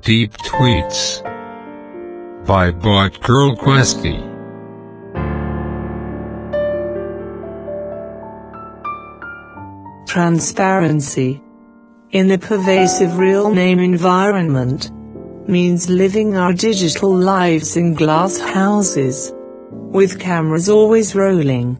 Deep Tweets by Botgirl Questi. Transparency in the pervasive real name environment means living our digital lives in glass houses with cameras always rolling